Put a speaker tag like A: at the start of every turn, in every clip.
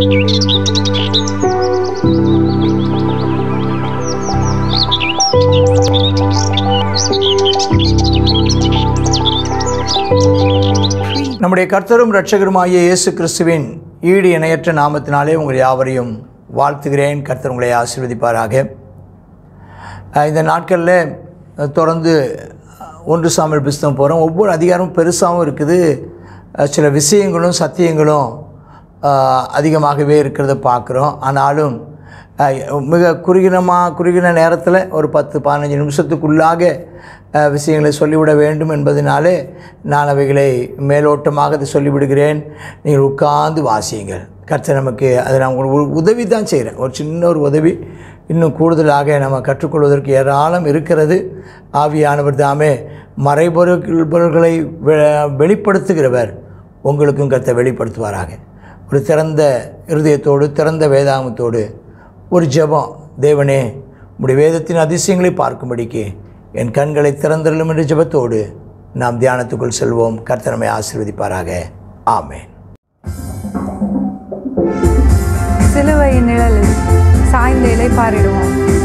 A: நம்முடைய கர்த்தரும் இரட்சகருமாகிய இயேசு கிறிஸ்துவின் ஈடு இணையற்ற நாமத்தினாலே உங்கள் யாவரையும் வாழ்த்துகிறேன். கர்த்தர் உங்களை ஆசீர்வதிப்பாராக. இந்த நாட்களில் தொடர்ந்து ஒன்று சாமியல் புஸ்தகம் போகிறோம் ஒவ்வொரு அதிகாரமும் பெருசாகவும் இருக்குது. சில விஷயங்களும் சத்தியங்களும் அதிகமாகவே இருக்கிறத பார்க்குறோம். ஆனாலும் மிக குறுகினமாக குறுகின நேரத்தில் ஒரு பத்து பதினஞ்சு நிமிஷத்துக்குள்ளாக விஷயங்களை சொல்லிவிட வேண்டும் என்பதனாலே நான் அவைகளை மேலோட்டமாக அதை சொல்லிவிடுகிறேன். நீங்கள் உட்கார்ந்து வாசியுங்கள். கற்று நமக்கு அதை நான் உங்களுக்கு ஒரு உதவி தான் செய்கிறேன். ஒரு சின்ன ஒரு உதவி இன்னும் கூடுதலாக நம்ம கற்றுக்கொள்வதற்கு ஏராளம் இருக்கிறது. ஆவியானவர் தாமே மறைபொருள்களை வெ- வெளிப்படுத்துகிறவர். உங்களுக்கும் கருத்தை வெளிப்படுத்துவாராக. ஒரு திறந்த இருதயத்தோடு திறந்த வேதாமத்தோடு ஒரு ஜெபம் தேவனே உடைய வேதத்தின் அதிசயங்களை பார்க்கும்படிக்கு என் கண்களை திறந்திடலும் என்ற ஜெபத்தோடு நாம் தியானத்துக்குள் செல்வோம். கர்த்தனமை ஆசீர்வதிப்பாராக. ஆமென்.
B: சிலுவையின் நிழலில் சாய்ந்த இலை
A: பாரிடுவோம்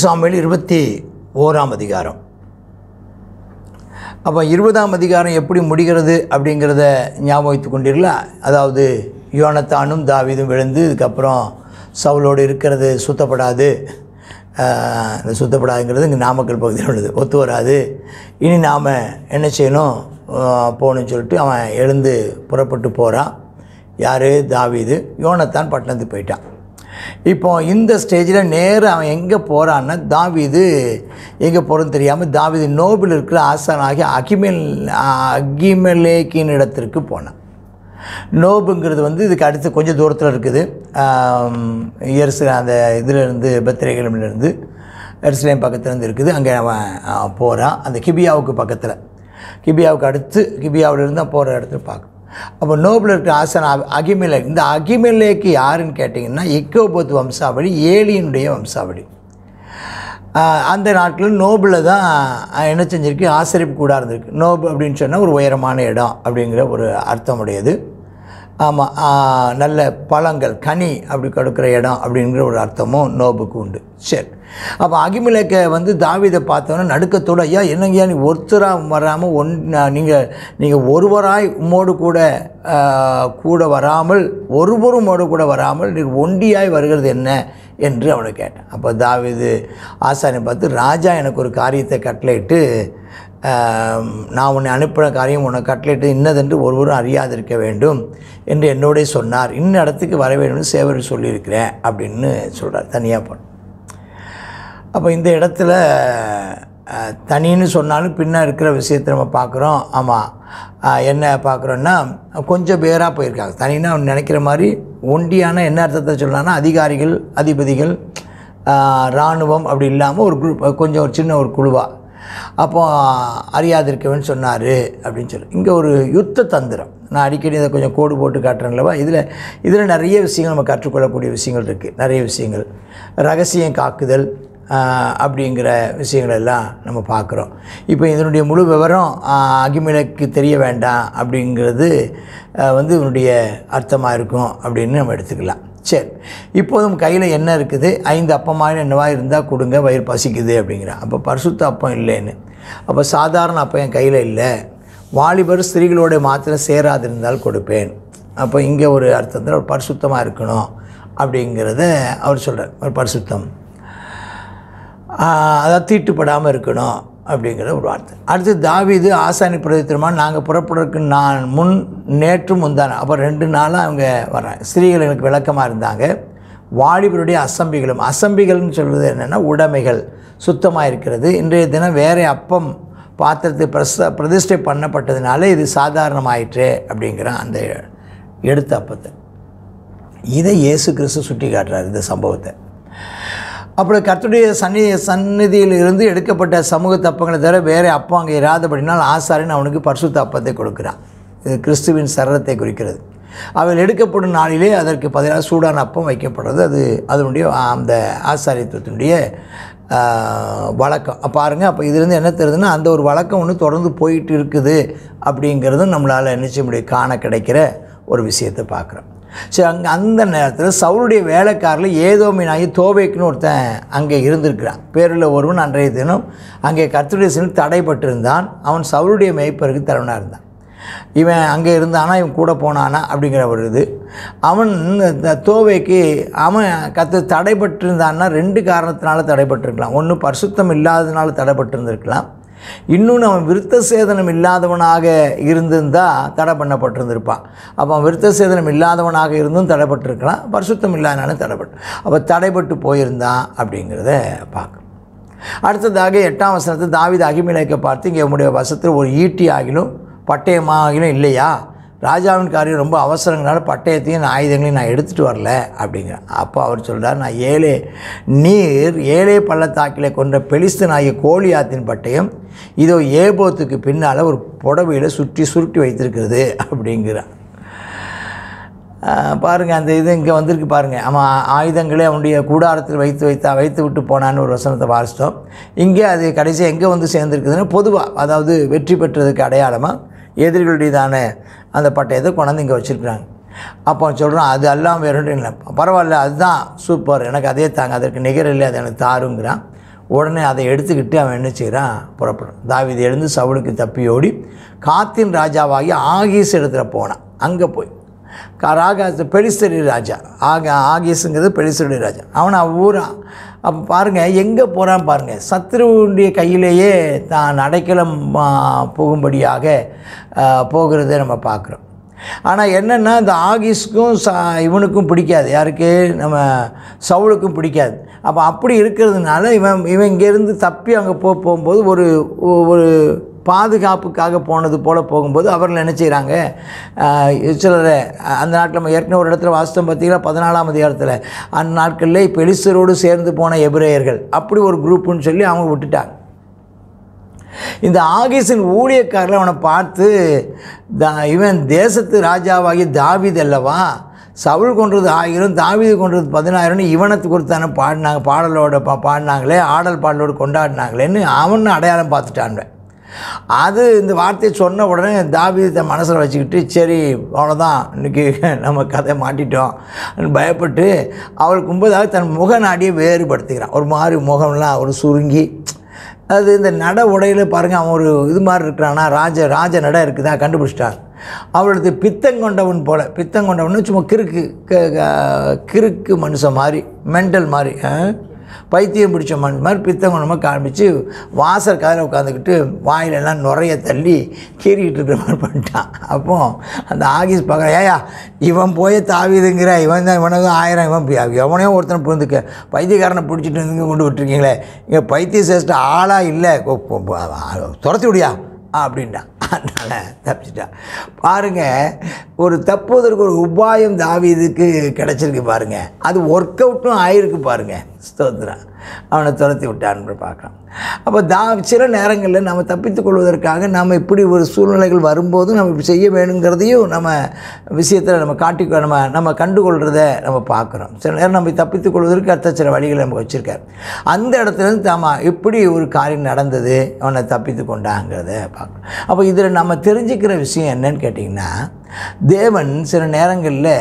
A: சாமியில் இருபத்தி ஓராம் அதிகாரம். அப்போ இருபதாம் அதிகாரம் எப்படி முடிகிறது அப்படிங்கிறத ஞாபகம் வைத்து கொண்டீர்களா? அதாவது யோனத்தானும் தாவீதும் விழுந்து இதுக்கப்புறம் சவுலோடு இருக்கிறது சுத்தப்படாது. இந்த சுத்தப்படாதுங்கிறது இங்கே நாமக்கல் பகுதியில் உள்ளது. ஒத்து வராது. இனி நாம் என்ன செய்யணும்? போகணும்னு சொல்லிட்டு அவன் எழுந்து புறப்பட்டு போகிறான் யார்? தாவிது. யோனத்தான் பட்டணத்துக்கு போயிட்டான். இப்போ இந்த ஸ்டேஜில் நேராக அவன் எங்கே போகிறான்னா தாவிது எங்கே போகிறன்னு தெரியாமல் தாவிது நோபில் இருக்கிற ஆசானாகி அகிமெல் அகிமலேக்கின் இடத்திற்கு போனான். நோபுங்கிறது வந்து இதுக்கு அடுத்து கொஞ்சம் தூரத்தில் இருக்குது. எருசு அந்த இதிலிருந்து பத்திரிகைகளிலிருந்து எருசலேம் பக்கத்துலேருந்து இருக்குது. அங்கே அவன் போகிறான் அந்த கிபியாவுக்கு பக்கத்தில். கிபியாவுக்கு அடுத்து கிபியாவிலிருந்து தான் போகிற இடத்துல பார்க்கும் அப்போ நோபில் இருக்கிற ஆசன் அகிமிலேக் இந்த அகிமிலேக்கு யாருன்னு கேட்டிங்கன்னா இக்கோபோத் வம்சாவளி ஏலியினுடைய வம்சாவளி. அந்த நாட்களில் நோபில் தான் என்ன செஞ்சிருக்கு? ஆசிரியப்பு கூடாக இருந்திருக்கு. நோபு அப்படின்னு சொன்னால் ஒரு உயரமான இடம் அப்படிங்கிற ஒரு அர்த்தம் உடையது ஆமாம் நல்ல பழங்கள் கனி அப்படி கொடுக்குற இடம் அப்படிங்கிற ஒரு அர்த்தமும் நோபுக்கு உண்டு. சரி. அப்போ அகிமிலேக்க வந்து தாவீதை பார்த்தோன்னே நடுக்கத்தோடு ஐயா என்னங்கய்யா நீ ஒருத்தராக வராமல் ஒன் நீங்கள் நீங்கள் ஒருவராய் உம்மோடு கூட கூட வராமல் ஒருவரும் உம்மோடு கூட வராமல் நீ ஒண்டியாய் வருகிறது என்ன? என்று அவனை கேட்டேன். அப்போ தாவிது ஆசானை பார்த்து ராஜா எனக்கு ஒரு காரியத்தை கட்டளையிட்டு நான் உன்னை அனுப்பின காரியம் உன்னை கட்டளையிட்டு இன்னதென்று ஒருவரும் அறியாதிருக்க வேண்டும் என்று என்னோடே சொன்னார். இன்ன இடத்துக்கு வர வேண்டும்னு சேவர் சொல்லியிருக்கிறேன் அப்படின்னு சொல்கிறார் தனியாக போன. அப்போ இந்த இடத்துல தனின்னு சொன்னாலும் பின்ன இருக்கிற விஷயத்தை நம்ம பார்க்குறோம். ஆமாம் என்ன பார்க்குறோன்னா கொஞ்சம் பேராக போயிருக்காங்க. தனின்னா அவன் நினைக்கிற மாதிரி ஒண்டியான என்ன அர்த்தத்தை சொல்லலாம்னா அதிகாரிகள் அதிபதிகள் இராணுவம் அப்படி இல்லாமல் ஒரு குரூப் கொஞ்சம் ஒரு சின்ன ஒரு குழுவாக அப்போ அறியாதிருக்கவன் சொன்னார் அப்படின்னு சொல்லி. இங்கே ஒரு யுத்த தந்திரம். நான் அடிக்கடி இதை கொஞ்சம் கோடு போட்டு காட்டுறேன்லவா இதில் இதில் நிறைய விஷயங்கள் நம்ம கற்றுக்கொள்ளக்கூடிய விஷயங்கள் இருக்குது நிறைய விஷயங்கள். ரகசியம் காக்குதல் அப்படிங்கிற விஷயங்கள் எல்லாம் நம்ம பார்க்குறோம். இப்போ இதனுடைய முழு விவரம் ஆஹ், அகிமிலக்கு தெரிய வேண்டாம் அப்படிங்கிறது வந்து இதனுடைய அர்த்தமாக இருக்கும் அப்படின்னு நம்ம எடுத்துக்கலாம். சரி. இப்போதும் கையில் என்ன இருக்குது? ஐந்து அப்பமாக என்னவா இருந்தால் கொடுங்க வயிறு பசிக்குது அப்படிங்கிறான் அப்போ பரிசுத்த அப்பம் இல்லைன்னு. அப்போ சாதாரண அப்பம் என் கையில் இல்லை. வாலிபர் ஸ்திரீகளோட மாத்திரை சேராதிருந்தால் கொடுப்பேன். அப்போ இங்கே ஒரு அர்த்தத்தில் ஒரு பரிசுத்தமாக இருக்கணும் அப்படிங்கிறத அவர் சொல்கிறார் ஒரு பரிசுத்தம். அதாவது தீட்டுப்படாமல் இருக்கணும் அப்படிங்கிற ஒரு வார்த்தை. அடுத்து தாவீது ஆசானி பிரதித்திரமா நாங்கள் புறப்படுறதுக்கு நான் முன் நேற்றும் முந்தானம் அப்போ ரெண்டு நாளாக அவங்க வர்றாங்க. ஸ்திரீகள் எனக்கு விளக்கமாக இருந்தாங்க. வாலிபருடைய அசம்பிகளும் அசம்பிகள்னு சொல்வது என்னென்னா உடைமைகள் சுத்தமாக இருக்கிறது. இன்றைய தினம் வேறு அப்பம் பாத்திரத்தை பிரச பிரதிஷ்டை பண்ணப்பட்டதுனால இது சாதாரணமாயிற்று அப்படிங்கிற அந்த எடுத்த அப்பத்தை. இதை இயேசு கிறிஸ்து சுட்டி காட்டுறார் இந்த சம்பவத்தை. அப்புறம் கத்துடைய சன்னி சந்நிதியில் இருந்து எடுக்கப்பட்ட சமூக தப்பங்களை தவிர வேறு அப்பம் அங்கே இராதபடினால் ஆசாரின் அவனுக்கு பரிசுத்த அப்பத்தை கொடுக்குறான். கிறிஸ்துவின் சரத்தை குறிக்கிறது. அவள் எடுக்கப்படும் நாளிலே அதற்கு பதிலாக சூடான அப்பம் வைக்கப்படுறது. அது அதனுடைய அந்த ஆசாரியத்துவத்தினுடைய வழக்கம். பாருங்கள் அப்போ இதுலேருந்து என்ன தெரியுதுன்னா அந்த ஒரு வழக்கம் ஒன்று தொடர்ந்து போயிட்டு இருக்குது அப்படிங்கிறதும் நம்மளால் என்ன முடியும் காண கிடைக்கிற ஒரு விஷயத்தை பார்க்குறோம். சரி அங்கே அந்த நேரத்தில் சவுளுடைய வேலைக்காரில் ஏதோமினாகி தோவேக்குன்னு ஒருத்தன் அங்கே இருந்திருக்கிறான். பேரில் ஒருவன் அன்றைய தினம் அங்கே கத்துடைய சின்ன தடைப்பட்டிருந்தான். அவன் சவுளுடைய மேய்ப்பருக்கு தலைவனாக இருந்தான். இவன் அங்கே இருந்தானா இவன் கூட போனானா அப்படிங்கிற ஒரு இது. அவன் இந்த தோவைக்கு அவன் கற்று தடைபட்டிருந்தான்னா ரெண்டு காரணத்தினால தடைபட்டிருக்கலாம். ஒன்று பரிசுத்தம் இல்லாததுனால தடைபட்டிருந்திருக்கலாம். இன்னொன்று அவன் விருத்த சேதனம் இல்லாதவனாக இருந்திருந்தால் தடை பண்ணப்பட்டிருந்திருப்பான் அப்போ அவன் விருத்த சேதனம் இல்லாதவனாக இருந்தும் தடைப்பட்டிருக்கலாம் பரிசுத்தம் இல்லாதனாலும் தடைப்பட்டு அப்போ தடைப்பட்டு போயிருந்தான் அப்படிங்கிறத பார்க்கணும். அடுத்ததாக எட்டாம் வசனத்தை தாவித அகிமிலைக்க பார்த்து இங்கே உங்களுடைய வசத்தில் ஒரு ஈட்டி ஆகிலும் பட்டயமாகிலும் இல்லையா? ராஜாவின் காரியம் ரொம்ப அவசரங்களால் பட்டயத்தையும் நான் ஆயுதங்களையும் நான் எடுத்துகிட்டு வரல அப்படிங்கிறேன் அப்போ அவர் சொல்கிறார் நான் ஏழே நீர் ஏழே பள்ளத்தாக்கிலே கொண்ட பெலிஸ்தன் ஆகிய கோழியாத்தின் பட்டயம் இதோ ஏபோத்துக்கு பின்னால் ஒரு புடவையில் சுற்றி சுருட்டி வைத்திருக்கிறது அப்படிங்கிறார் பாருங்கள் அந்த இது இங்கே வந்திருக்கு பாருங்கள் ஆமாம் ஆயுதங்களே அவனுடைய கூடாரத்தில் வைத்து வைத்தா வைத்து விட்டு போனான்னு ஒரு வசனத்தை வாசித்தோம். இங்கே அது கடைசியாக எங்கே வந்து சேர்ந்துருக்குதுன்னா பொதுவாக அதாவது வெற்றி பெற்றதுக்கு அடையாளமாக எதிரிகளுடையதான அந்த பட்டயத்தை கொண்டாந்து இங்கே வச்சுருக்குறாங்க. அப்போ சொல்கிறான் அது எல்லாம் வேறுன்னு இல்லை. பரவாயில்ல அதுதான் சூப்பர். எனக்கு அதே தாங்க அதற்கு நிகர் இல்லை அது எனக்கு தாருங்கிறான். உடனே அதை எடுத்துக்கிட்டு அவன் என்ன செய்கிறான் புறப்படும் தாவிதை எழுந்து சவுலுக்கு தப்பியோடி காத்தின் ராஜாவாகி ஆகீஸ் இடத்துல போனான். அங்கே போய் ராகாஸ் பெரிசரி ராஜா. ஆக ஆகீஸுங்கிறது பெலிஸ்தரி ராஜா. அவனை ஊரா. அப்போ பாருங்கள் எங்கே போகிறான் பாருங்கள் சத்ருவுடைய கையிலேயே தான் அடைக்கலம் போகும்படியாக போகிறத நம்ம பார்க்குறோம். ஆனால் என்னென்னா இந்த ஆகிஸ்க்கும் சா இவனுக்கும் பிடிக்காது. யாருக்கு? நம்ம சவுளுக்கும் பிடிக்காது. அப்போ அப்படி இருக்கிறதுனால இவன் இவன் இங்கேருந்து தப்பி அங்கே போ போகும்போது ஒரு ஒரு பாதுகாப்புக்காக போனது போல் போகும்போது அவர்கள் என்ன செய்கிறாங்க அந்த நாட்டில் நம்ம ஏற்கனவே ஒரு இடத்துல வாஸ்தவம் பார்த்தீங்கன்னா பதினாலாம் அதிகாரத்தில் அந்த நாட்களில் பெலிஸ்தரோடு சேர்ந்து போன எபிரேயர்கள். அப்படி ஒரு குரூப்புன்னு சொல்லி அவங்க விட்டுட்டாங்க. இந்த ஆகிஸின் ஊழியக்காரில் அவனை பார்த்து தா இவன் தேசத்து ராஜாவாகி தாவீது அல்லவா? சவுள் கொன்றது ஆயிரம் தாவீது கொன்றது பதினாயிரம்னு இவனத்து கொடுத்தான பாடினாங்க பாடலோட பா பாடினாங்களே ஆடல் பாடலோடு கொண்டாடினாங்களேன்னு அவன் அடையாளம் பார்த்துட்டான்வன் அது இந்த வார்த்தையை சொன்ன உடனே தாவிதத்தை மனசில் வச்சுக்கிட்டு சரி அவ்வளோதான் இன்றைக்கி நம்ம கதை மாட்டிட்டோம். பயப்பட்டு அவள் கும்பதாக தன் முக நாடியை வேறுபடுத்திக்கிறான் ஒரு மாதிரி முகம்லாம் ஒரு சுருங்கி அது இந்த நட உடையில் பாருங்கள் அவன் ஒரு இது மாதிரி இருக்கிறானா ராஜ ராஜ நட இருக்குதா கண்டுபிடிச்சிட்டார். அவளது பித்தங்கொண்டவன் போல் பித்தங்கொண்டவன் சும்மா கிறுக்கு க- க- கிறுக்கு மனுஷன் மாதிரி மென்டல் மாதிரி பைத்தியம் பிடிச்ச மண் மாதிரி பித்தங்குணமாக காமிச்சு வாசல் கதில் உட்காந்துக்கிட்டு வாயிலெல்லாம் நுரைய தள்ளி கீறிக்கிட்டு இருக்கிற மாதிரி பண்ணிட்டான். அப்போ அந்த ஆகிஸ் பார்க்குற ஏயா இவன் போய் தாவிதுங்கிற இவன் தான் இவனுக்கு ஆயிரம் இவன் எவனையோ ஒருத்தனை புரிந்துக்க பைத்தியக்காரனை பிடிச்சிட்டு வந்து கொண்டு விட்டுருக்கீங்களே இங்கே பைத்திய சேஷ்ட ஆளாக இல்லை துரத்தி விடியா? அப்படின்ட்டான். அதனால் தப்பிச்சிட்டா பாருங்கள் ஒரு தப்புவதற்கு ஒரு உபாயம் தாவீதுக்கு கிடச்சிருக்கு பாருங்க. அது ஒர்க் அவுட்டும் ஆயிருக்கு பாருங்க. ஸ்தோத்ரா அவனை துரத்தி விட்டான்னு பார்க்கலாம். அப்போ தா சில நேரங்களில் நம்ம தப்பித்துக் கொள்வதற்காக நம்ம இப்படி ஒரு சூழ்நிலைகள் வரும்போதும் நம்ம இப்படி செய்ய வேணுங்கிறதையும் நம்ம விஷயத்தில் நம்ம காட்டி நம்ம நம்ம கண்டுகொள்கிறத நம்ம பார்க்குறோம். சில நேரம் நம்ம தப்பித்துக் கொள்வதற்கு அடுத்த சில வழிகளை நம்ம வச்சுருக்கார். அந்த இடத்துல இருந்து தாமா இப்படி ஒரு காரியம் நடந்தது அவனை தப்பித்து கொண்டாங்கிறத பார்க்கணும் அப்போ இதில் நம்ம தெரிஞ்சுக்கிற விஷயம் என்னன்னு கேட்டிங்கன்னா தேவன் சில நேரங்களில்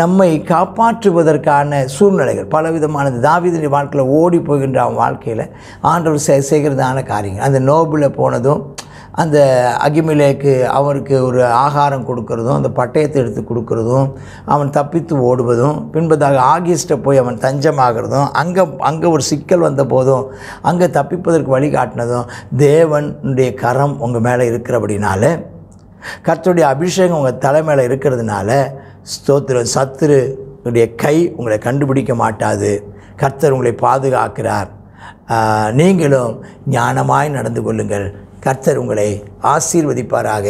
A: நம்மை காப்பாற்றுவதற்கான சூழ்நிலைகள் பலவிதமானது. தாவீதுடைய வாழ்க்கையில் ஓடி போகின்ற அவன் வாழ்க்கையில் ஆண்டவர் செய் செய்கிறதான காரியங்கள். அந்த நோபில் போனதும் அந்த அகிமிலேக்கு அவருக்கு ஒரு ஆகாரம் கொடுக்கறதும் அந்த பட்டயத்தை எடுத்து கொடுக்கறதும் அவன் தப்பித்து ஓடுவதும் பின்பதாக ஆகிஸ்ட்டை போய் அவன் தஞ்சமாகிறதும் அங்கே அங்கே ஒரு சிக்கல் வந்த போதும் அங்கே தப்பிப்பதற்கு வழிகாட்டினதும் தேவனுடைய கரம் உங்கள் மேலே இருக்கிறபடினால கர்த்தருடைய அபிஷேகம் உங்கள் தலை மேலே இருக்கிறதுனால ஸ்தோத்திரம். சத்துருடைய கை உங்களை கண்டுபிடிக்க மாட்டாது. கர்த்தர் உங்களை பாதுகாக்கிறார். நீங்களும் ஞானமாய் நடந்து கொள்ளுங்கள். கர்த்தர் உங்களை ஆசீர்வதிப்பாராக.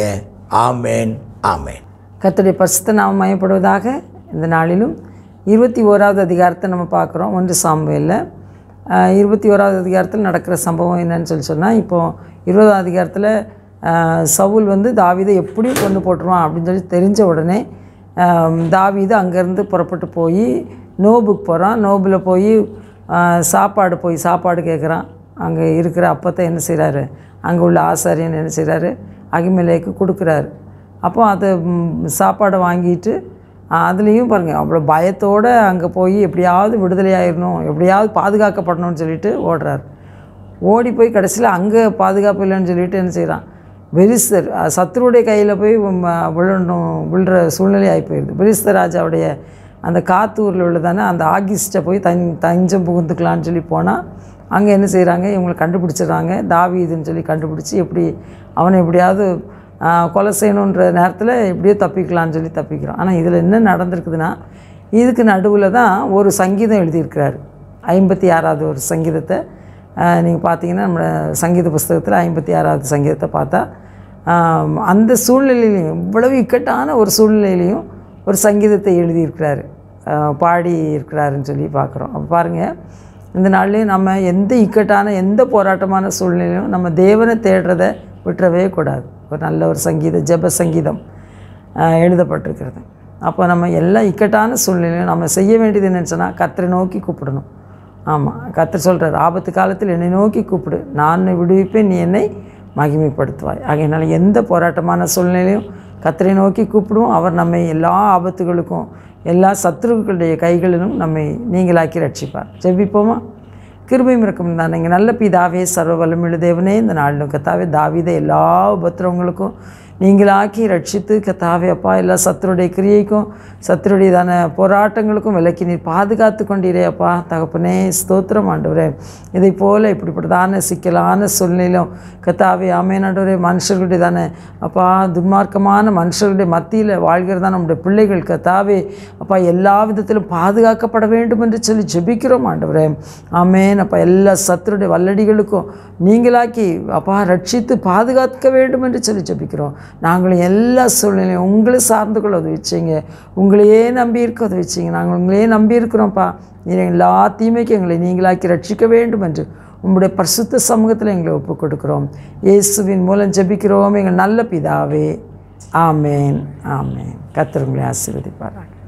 A: ஆமேன் ஆமேன்.
C: கர்த்தருடைய பரிசுத்த நாம் மயப்படுவதாக இந்த நாளிலும் இருபத்தி ஓராவது அதிகாரத்தை நம்ம பார்க்குறோம். ஒன்று சாம்புவேலில் இருபத்தி ஓராவது அதிகாரத்தில் நடக்கிற சம்பவம் என்னன்னு சொல்லி சொன்னால் இப்போது இருபதாம் அதிகாரத்தில் சவுல் வந்து தாவிதை எப்படியும் கொண்டு போட்டுருவான் அப்படின்னு சொல்லி தெரிஞ்ச உடனே தாவிது அங்கேருந்து புறப்பட்டு போய் நோபுக்கு போகிறான் நோபில் போய் சாப்பாடு போய் சாப்பாடு கேட்குறான். அங்கே இருக்கிற அப்பத்தை என்ன செய்கிறாரு? அங்கே உள்ள ஆசாரியன் என்ன செய்கிறாரு? அகிமலைக்கு கொடுக்குறாரு. அப்போ அதை சாப்பாடை வாங்கிட்டு அதுலேயும் பாருங்கள் அவ்வளோ பயத்தோடு அங்கே போய் எப்படியாவது விடுதலையாயிடணும் எப்படியாவது பாதுகாக்கப்படணும்னு சொல்லிட்டு ஓடுறாரு. ஓடி போய் கடைசியில் அங்கே பாதுகாப்பு இல்லைன்னு சொல்லிட்டு என்ன செய்கிறான்? பெரிஸ்தர் சத்ருடைய கையில் போய் விழணும் விழுற சூழ்நிலை ஆகி போயிடுது பெரிஸ்தர் ராஜாவுடைய அந்த காத்தூரில் உள்ளதானே அந்த ஆகிஸ்ட்டை போய் தஞ் தஞ்சம் புகுந்துக்கலான்னு சொல்லி போனால் அங்கே என்ன செய்கிறாங்க இவங்களை கண்டுபிடிச்சிடுறாங்க. தாவீதுன்னு சொல்லி கண்டுபிடிச்சி எப்படி அவனை எப்படியாவது கொலை செய்யணுன்ற நேரத்தில் எப்படியோ தப்பிக்கலான்னு சொல்லி தப்பிக்கிறோம். ஆனால் இதில் என்ன நடந்திருக்குதுன்னா இதுக்கு நடுவில் தான் ஒரு சங்கீதம் எழுதியிருக்கிறாரு. ஐம்பத்தி ஆறாவது ஒரு சங்கீதத்தை நீங்கள் பார்த்தீங்கன்னா நம்ம சங்கீத புஸ்தகத்தில் ஐம்பத்தி ஆறாவது சங்கீதத்தை பார்த்தா அந்த சூழ்நிலையிலையும் இவ்வளவு இக்கட்டான ஒரு சூழ்நிலையிலையும் ஒரு சங்கீதத்தை எழுதியிருக்கிறாரு. பாடி இருக்கிறாருன்னு சொல்லி பார்க்குறோம் அப்போ பாருங்கள் இந்த நாள்லேயும் நம்ம எந்த இக்கட்டான எந்த போராட்டமான சூழ்நிலையும் நம்ம தேவனை தேடுறத விட்டுறவே கூடாது. ஒரு நல்ல ஒரு சங்கீத ஜெப சங்கீதம் எழுதப்பட்டிருக்கிறது. அப்போ நம்ம எல்லா இக்கட்டான சூழ்நிலையும் நம்ம செய்ய வேண்டியது என்னன்னு சொன்னால் கத்தரை நோக்கி கூப்பிடணும். ஆமாம் கத்தர் சொல்கிறார் ஆபத்து காலத்தில் என்னை நோக்கி கூப்பிடு. நான் விடுவிப்பேன் நீ என்னை மகிமைப்படுத்துவாய். ஆகையினால எந்த போராட்டமான சூழ்நிலையும் கத்தரை நோக்கி கூப்பிடுவோம். அவர் நம்மை எல்லா ஆபத்துகளுக்கும் எல்லா சத்துருக்களுடைய கைகளிலும் நம்மை நீங்களாக்கி ரட்சிப்பார். ஜெபிப்போமா? கிருபையும் இருக்கும் தான் நீங்கள் நல்ல பிதாவே சர்வ வல்லமுள்ள தேவனே இந்த நாளிலும் கத்தாவே தாவித எல்லா உபத்திரவங்களுக்கும் நீங்களாக்கி ரட்சித்து கத்தாவே அப்பா எல்லா சத்தருடைய கிரியைக்கும் சத்துருடையதான போராட்டங்களுக்கும் விலக்கி நீர் பாதுகாத்து கொண்டீரே அப்பா. தகப்பனே ஸ்தோத்திரம் ஆண்டவரே. இதை போல் இப்படிப்பட்டதான சிக்கலான சூழ்நிலையிலும் கத்தாவே ஆமேன் மனுஷர்களுடையதான அப்பா துன்மார்க்கமான மனுஷர்களுடைய மத்தியில் வாழ்கிறதா நம்முடைய பிள்ளைகள் கத்தாவே அப்பா எல்லா விதத்திலும் பாதுகாக்கப்பட வேண்டும் என்று சொல்லி ஜெபிக்கிறோம் ஆண்டவரே. ஆமேன் அப்பா. எல்லா சத்தருடைய வல்லடிகளுக்கும் நீங்களாக்கி அப்பா ரட்சித்து பாதுகாக்க வேண்டும் என்று சொல்லி ஜெபிக்கிறோம். நாங்களும் எல்லா சூழ்நிலையும் உங்களை சார்ந்து கொள்ள உதவிச்சிங்க உங்களையே நம்பி இருக்க உதவிச்சிங்க நாங்கள் உங்களையே நம்பியிருக்கிறோம்ப்பா நீங்கள் நீர் எல்லா எங்களை நீங்களாக்கி ரட்சிக்க வேண்டும் என்று உங்களுடைய பரிசுத்த சமூகத்தில் எங்களை ஒப்புக் கொடுக்குறோம் இயேசுவின் மூலம் ஜெபிக்கிறோம். எங்கள் நல்ல பிதாவே. ஆமேன். ஆமேன். கத்திரங்களை ஆசீர்வதிப்பார்கள்